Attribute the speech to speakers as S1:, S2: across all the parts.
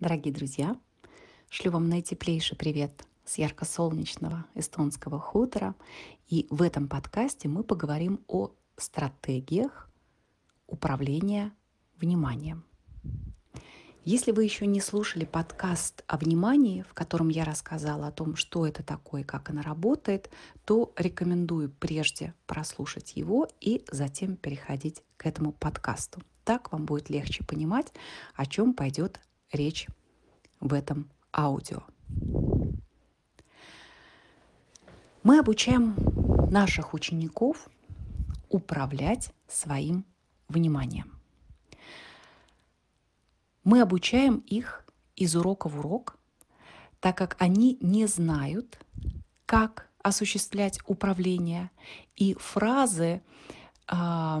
S1: Дорогие друзья, шлю вам наитеплейший привет с ярко-солнечного эстонского хутора. И в этом подкасте мы поговорим о стратегиях управления вниманием. Если вы еще не слушали подкаст о внимании, в котором я рассказала о том, что это такое, как оно работает, то рекомендую прежде прослушать его и затем переходить к этому подкасту. Так вам будет легче понимать, о чем пойдет речь в этом аудио. Мы обучаем наших учеников управлять своим вниманием. Мы обучаем их из урока в урок, так как они не знают, как осуществлять управление. И фразы э,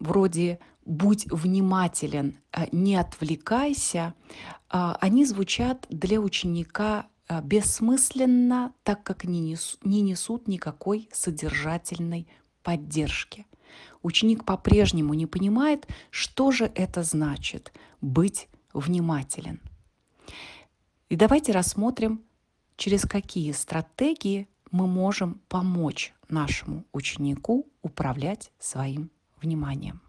S1: вроде «будь внимателен, э, не отвлекайся», э, они звучат для ученика э, бессмысленно, так как не несут никакой содержательной поддержки. Ученик по-прежнему не понимает, что же это значит быть внимателен. И давайте рассмотрим, через какие стратегии мы можем помочь нашему ученику управлять своим вниманием.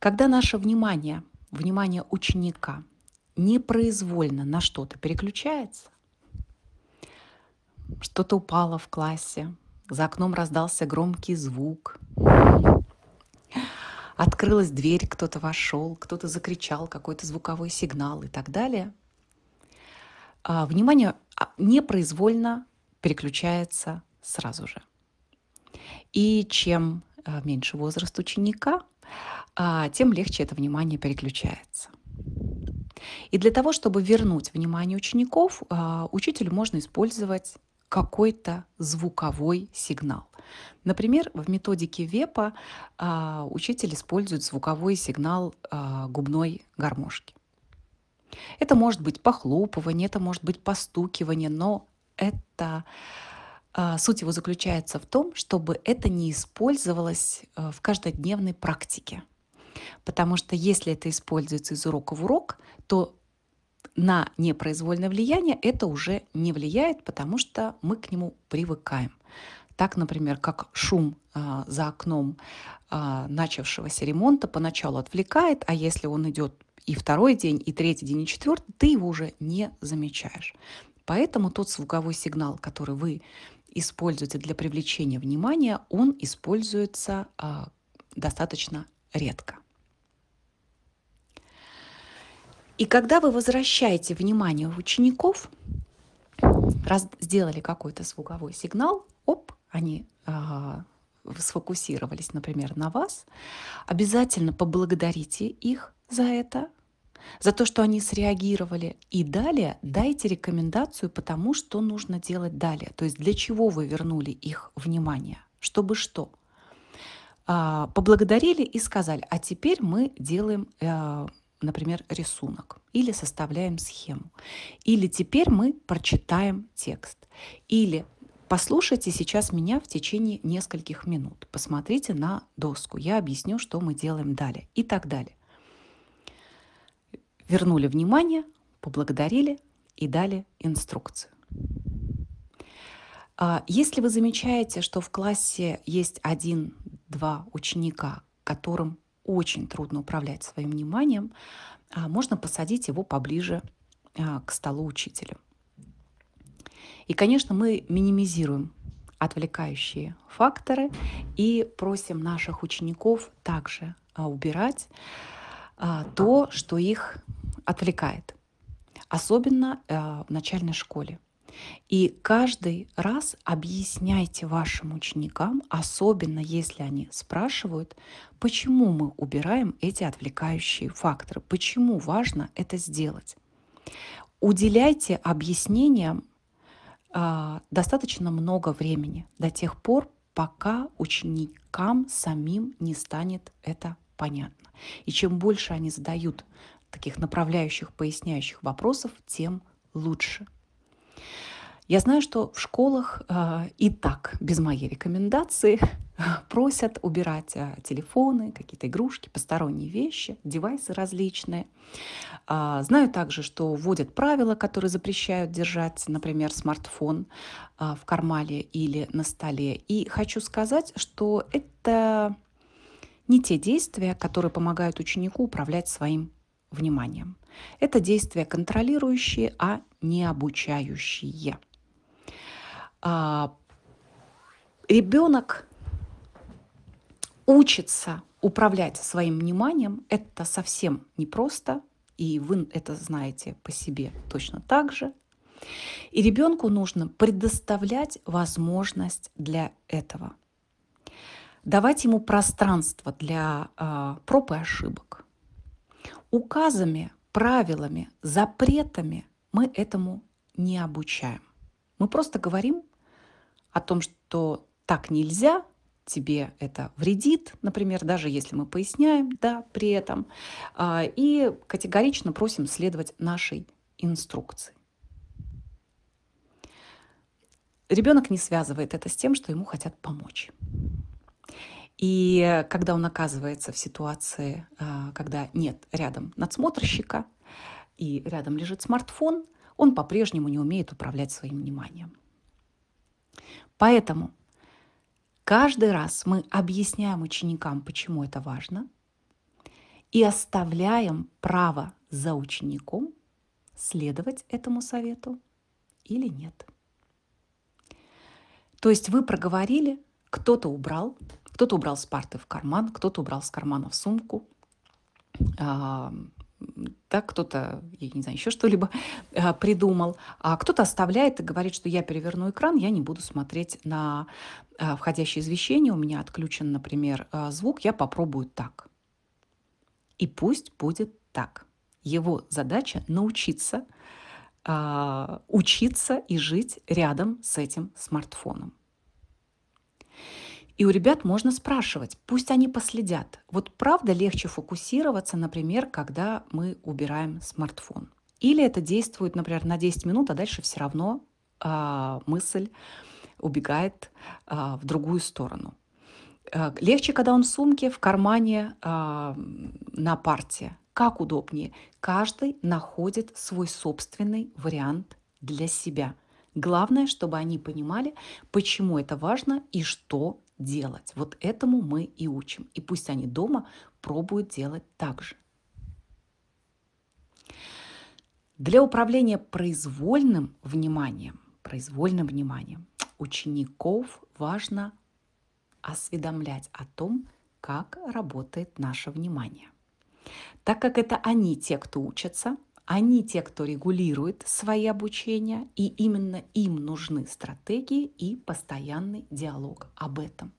S1: Когда наше внимание, внимание ученика непроизвольно на что-то переключается, что-то упало в классе, за окном раздался громкий звук, открылась дверь, кто-то вошел, кто-то закричал, какой-то звуковой сигнал и так далее. А, внимание а, непроизвольно переключается сразу же. И чем а, меньше возраст ученика, тем легче это внимание переключается. И для того, чтобы вернуть внимание учеников, учителю можно использовать какой-то звуковой сигнал. Например, в методике ВЕПа учитель использует звуковой сигнал губной гармошки. Это может быть похлопывание, это может быть постукивание, но это а, суть его заключается в том, чтобы это не использовалось а, в каждодневной практике. Потому что если это используется из урока в урок, то на непроизвольное влияние это уже не влияет, потому что мы к нему привыкаем. Так, например, как шум э, за окном э, начавшегося ремонта поначалу отвлекает, а если он идет и второй день, и третий день, и четвертый, ты его уже не замечаешь. Поэтому тот звуковой сигнал, который вы используете для привлечения внимания, он используется а, достаточно редко. И когда вы возвращаете внимание учеников, раз сделали какой-то звуковой сигнал, оп, они а, сфокусировались, например, на вас, обязательно поблагодарите их за это, за то, что они среагировали. И далее дайте рекомендацию по тому, что нужно делать далее. То есть для чего вы вернули их внимание, чтобы что. А, поблагодарили и сказали, а теперь мы делаем, э, например, рисунок или составляем схему. Или теперь мы прочитаем текст. Или Послушайте сейчас меня в течение нескольких минут. Посмотрите на доску. Я объясню, что мы делаем далее. И так далее вернули внимание, поблагодарили и дали инструкцию. А, если вы замечаете, что в классе есть один-два ученика, которым очень трудно управлять своим вниманием, а, можно посадить его поближе а, к столу учителя. И, конечно, мы минимизируем отвлекающие факторы и просим наших учеников также убирать то, что их отвлекает, особенно в начальной школе. И каждый раз объясняйте вашим ученикам, особенно если они спрашивают, почему мы убираем эти отвлекающие факторы, почему важно это сделать. Уделяйте объяснениям э, достаточно много времени до тех пор, пока ученикам самим не станет это понятно. И чем больше они задают таких направляющих, поясняющих вопросов, тем лучше. Я знаю, что в школах э, и так, без моей рекомендации, просят убирать э, телефоны, какие-то игрушки, посторонние вещи, девайсы различные. Э, знаю также, что вводят правила, которые запрещают держать, например, смартфон э, в кармане или на столе. И хочу сказать, что это не те действия, которые помогают ученику управлять своим вниманием. Это действия контролирующие, а не обучающие. А, ребенок учится управлять своим вниманием. Это совсем непросто, и вы это знаете по себе точно так же. И ребенку нужно предоставлять возможность для этого давать ему пространство для э, проб и ошибок. Указами, правилами, запретами мы этому не обучаем. Мы просто говорим о том, что так нельзя, тебе это вредит, например, даже если мы поясняем, да, при этом, э, и категорично просим следовать нашей инструкции. Ребенок не связывает это с тем, что ему хотят помочь. И когда он оказывается в ситуации, а, когда нет рядом надсмотрщика и рядом лежит смартфон, он по-прежнему не умеет управлять своим вниманием. Поэтому каждый раз мы объясняем ученикам, почему это важно, и оставляем право за учеником следовать этому совету или нет. То есть вы проговорили, кто-то убрал, кто-то убрал с парты в карман, кто-то убрал с кармана в сумку, а, да, кто-то, я не знаю, еще что-либо а, придумал, а кто-то оставляет и говорит, что я переверну экран, я не буду смотреть на а, входящее извещение, у меня отключен, например, а, звук, я попробую так. И пусть будет так. Его задача научиться а, учиться и жить рядом с этим смартфоном. И у ребят можно спрашивать, пусть они последят. Вот правда легче фокусироваться, например, когда мы убираем смартфон. Или это действует, например, на 10 минут, а дальше все равно э, мысль убегает э, в другую сторону. Э, легче, когда он в сумке, в кармане, э, на парте. Как удобнее? Каждый находит свой собственный вариант для себя. Главное, чтобы они понимали, почему это важно и что делать. Вот этому мы и учим. И пусть они дома пробуют делать так же. Для управления произвольным вниманием, произвольным вниманием учеников важно осведомлять о том, как работает наше внимание. Так как это они те, кто учатся, они те, кто регулирует свои обучения, и именно им нужны стратегии и постоянный диалог об этом.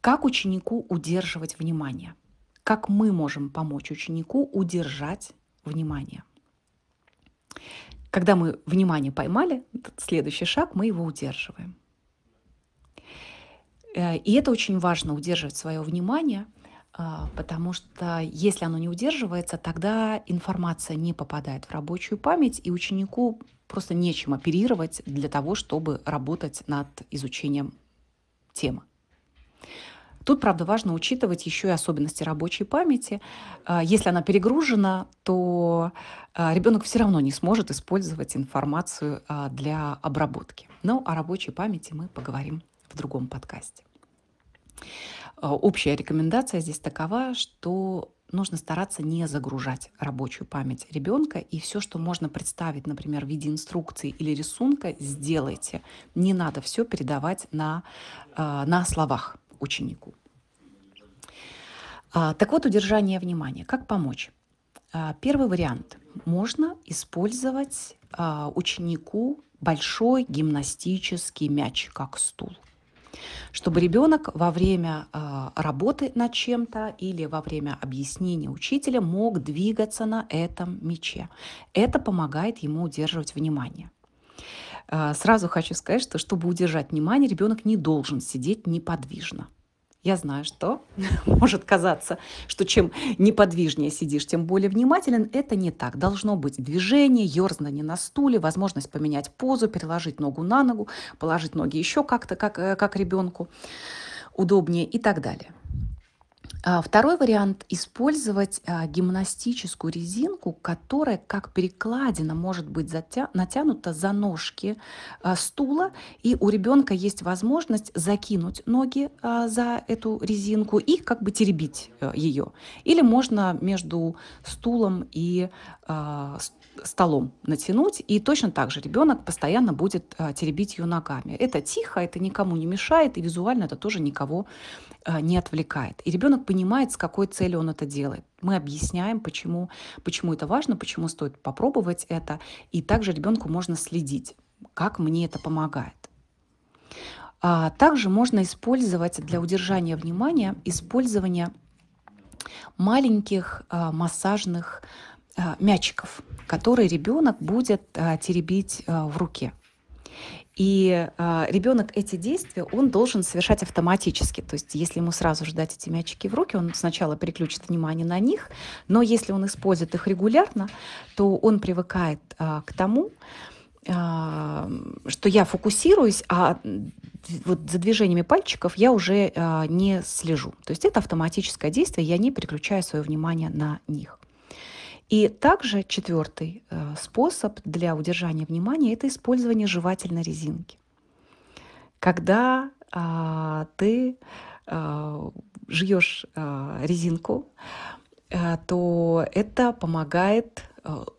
S1: Как ученику удерживать внимание? Как мы можем помочь ученику удержать внимание? Когда мы внимание поймали, следующий шаг, мы его удерживаем. Э, и это очень важно, удерживать свое внимание, а, потому что если оно не удерживается, тогда информация не попадает в рабочую память, и ученику просто нечем оперировать для того, чтобы работать над изучением темы. Тут, правда, важно учитывать еще и особенности рабочей памяти. А, если она перегружена, то а, ребенок все равно не сможет использовать информацию для обработки. Но о рабочей памяти мы поговорим в другом подкасте. А, общая рекомендация здесь такова, что нужно стараться не загружать рабочую память ребенка, и все, что можно представить, например, в виде инструкции или рисунка, сделайте. Не надо все передавать на, а, на словах ученику. А, так вот, удержание внимания. Как помочь? Первый вариант. Можно использовать ученику большой гимнастический мяч, как стул чтобы ребенок во время э, работы над чем-то или во время объяснения учителя мог двигаться на этом мече. Это помогает ему удерживать внимание. Э, сразу хочу сказать, что чтобы удержать внимание, ребенок не должен сидеть неподвижно. Я знаю, что может казаться, что чем неподвижнее сидишь, тем более внимателен. Это не так. Должно быть движение, ерзнание на стуле, возможность поменять позу, переложить ногу на ногу, положить ноги еще как-то, как, э, как ребенку удобнее и так далее. А, второй вариант – использовать а, гимнастическую резинку, которая как перекладина может быть натянута за ножки а, стула, и у ребенка есть возможность закинуть ноги за эту резинку и как бы теребить ее. Или можно между стулом и столом натянуть, и точно так же ребенок постоянно будет теребить ее ногами. Это тихо, это никому не мешает, и визуально это тоже никого не отвлекает. И ребенок понимает, с какой целью он это делает. Мы объясняем, почему, почему это важно, почему стоит попробовать это. И также ребенку можно следить, как мне это помогает. А также можно использовать для удержания внимания использование маленьких а, массажных а, мячиков, которые ребенок будет а, теребить а, в руке. И э, ребенок эти действия, он должен совершать автоматически. То есть если ему сразу же дать эти мячики в руки, он сначала переключит внимание на них, но если он использует их регулярно, то он привыкает э, к тому, э, что я фокусируюсь, а вот за движениями пальчиков я уже э, не слежу. То есть это автоматическое действие, я не переключаю свое внимание на них. И также четвертый э, способ для удержания внимания – это использование жевательной резинки. Когда а, ты а, жуешь а, резинку, а, то это помогает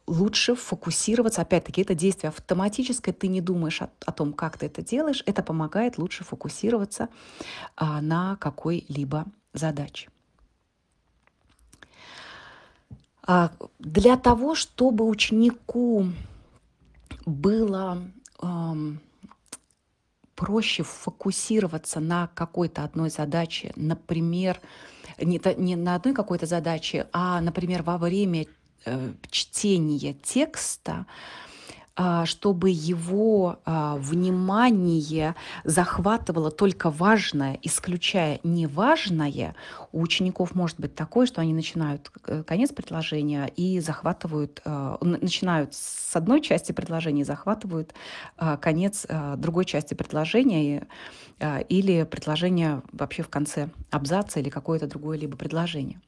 S1: лучше фокусироваться. Опять-таки, это действие автоматическое, ты не думаешь о, о том, как ты это делаешь. Это помогает лучше фокусироваться а, на какой-либо задаче. А, для того, чтобы ученику было проще фокусироваться на какой-то одной задаче, например, не, на одной какой-то задаче, а, например, во время э, чтения текста, а, чтобы его а, внимание захватывало только важное, исключая неважное, у учеников может быть такое, что они начинают э, конец предложения и захватывают, а, начинают с одной части предложения и захватывают конец другой части предложения или предложение вообще в конце абзаца или какое-то другое либо предложение.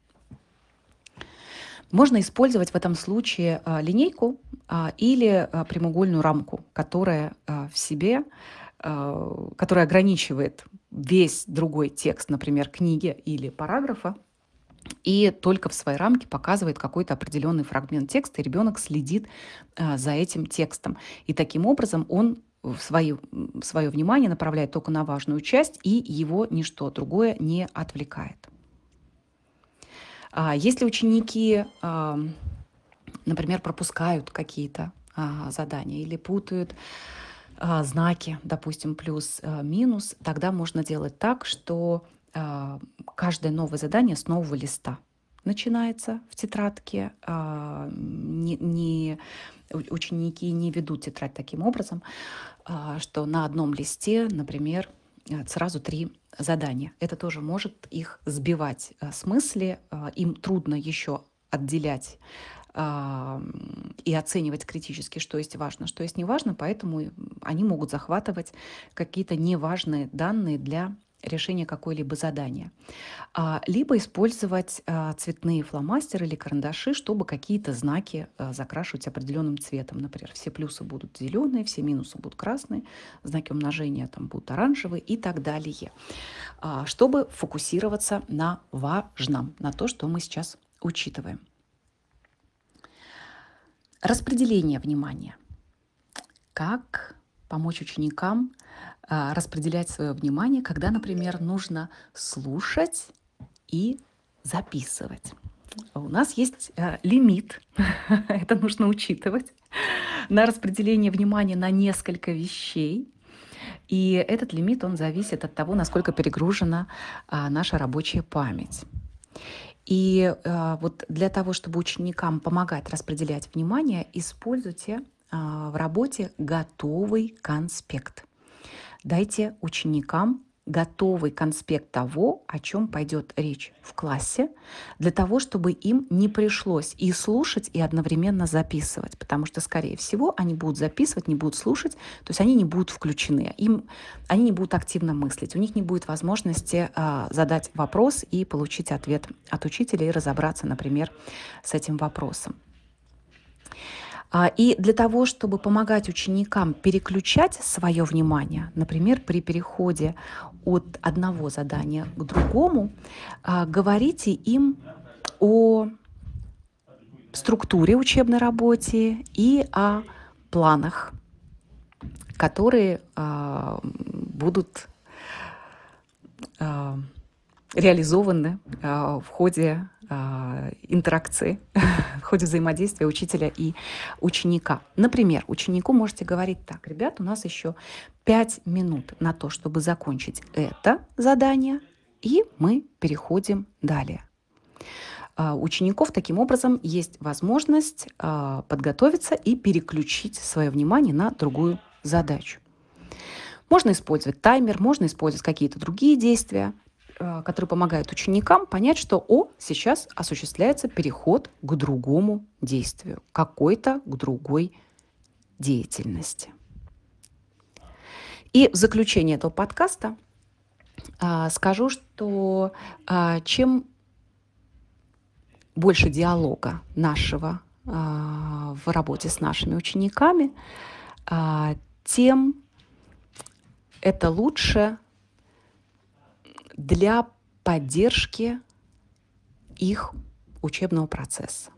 S1: Можно использовать в этом случае а, линейку а, или а, прямоугольную рамку, которая в себе, которая ограничивает весь другой текст, например, книги или параграфа, и только в своей рамке показывает какой-то определенный фрагмент текста, и ребенок следит за этим текстом. И таким образом он свое, свое внимание направляет только на важную часть, и его ничто другое не отвлекает. А если ученики, например, пропускают какие-то а, задания или путают а, знаки, допустим, плюс-минус, тогда можно делать так, что каждое новое задание с нового листа начинается в тетрадке. Не, не, ученики не ведут тетрадь таким образом, что на одном листе, например, сразу три задания. Это тоже может их сбивать э, с мысли. Э, им трудно еще отделять и оценивать критически, что есть важно, что есть не важно, поэтому они могут захватывать какие-то неважные данные для решения какой-либо задания. А, либо использовать а, цветные фломастеры или карандаши, чтобы какие-то знаки а, закрашивать определенным цветом. Например, все плюсы будут зеленые, все минусы будут красные, знаки умножения там будут оранжевые и так далее. Чтобы фокусироваться на важном, на то, что мы сейчас учитываем. Распределение внимания. Как помочь ученикам распределять свое внимание, когда, например, нужно слушать и записывать. У нас есть э, лимит, это нужно учитывать, на распределение внимания на несколько вещей. И этот лимит, он зависит от того, насколько перегружена а, наша рабочая память. И а, вот для того, чтобы ученикам помогать распределять внимание, используйте а, в работе готовый конспект. Дайте ученикам готовый конспект того, о чем пойдет речь в классе, для того, чтобы им не пришлось и слушать, и одновременно записывать, потому что, скорее всего, они будут записывать, не будут слушать, то есть они не будут включены, им, они не будут активно мыслить, у них не будет возможности э, задать вопрос и получить ответ от учителя и разобраться, например, с этим вопросом. А, и для того, чтобы помогать ученикам переключать свое внимание, например, при переходе от одного задания к другому, а, говорите им о структуре учебной работе и о планах, которые а, будут реализованы в ходе интеракции, ходе взаимодействия учителя и ученика. Например, ученику можете говорить так, ребят, у нас еще 5 минут на то, чтобы закончить это задание, и мы переходим далее. А, у учеников таким образом есть возможность а, подготовиться и переключить свое внимание на другую задачу. Можно использовать таймер, можно использовать какие-то другие действия, Э, который помогает ученикам понять, что о, сейчас осуществляется переход к другому действию, какой-то к другой деятельности. И в заключение этого подкаста а, скажу, что а, чем больше диалога нашего а, в работе с нашими учениками, тем это лучше для поддержки их учебного процесса.